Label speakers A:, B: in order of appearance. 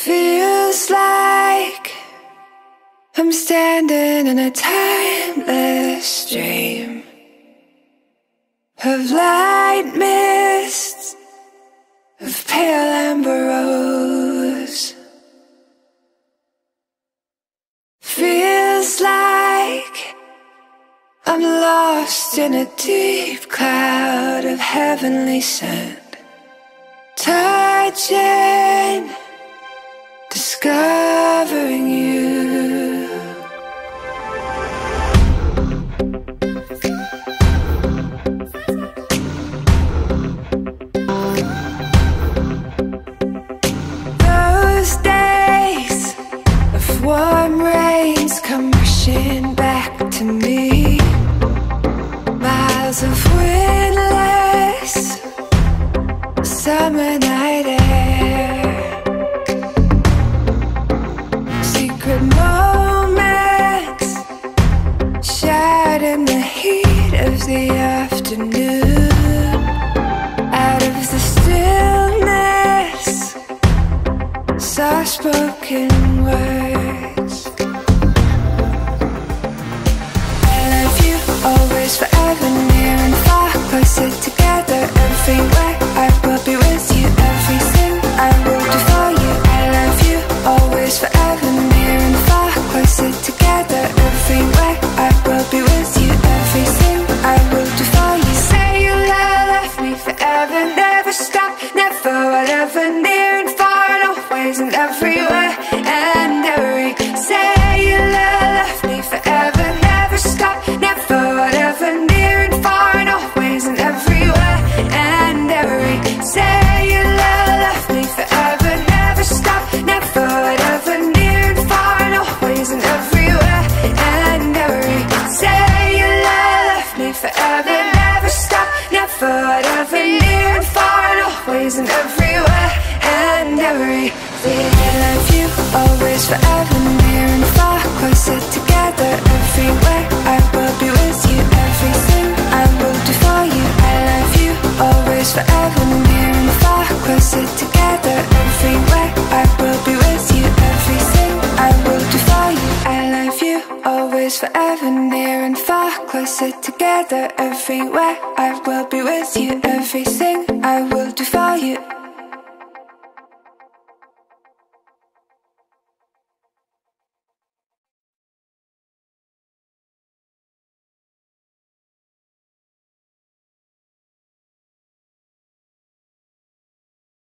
A: Feels like I'm standing in a timeless dream of light mists of pale amber rose. Feels like I'm lost in a deep cloud of heavenly scent, touching discovering you. Those days of warm rains come rushing back to me. In the heat of the afternoon. Out of the stillness, soft spoken words. Forever, never stop, never, whatever, near and far, and everywhere, and every say you laugh me forever, never stop, never near Fine, always and everywhere. And every say you laugh me forever, never stop, never near Far, no ways and everywhere forever, near and far, closer together everywhere. I will be with you, everything I will do for you. I love you always, forever, near and far, closer together everywhere. I will be with you, everything I will do for you.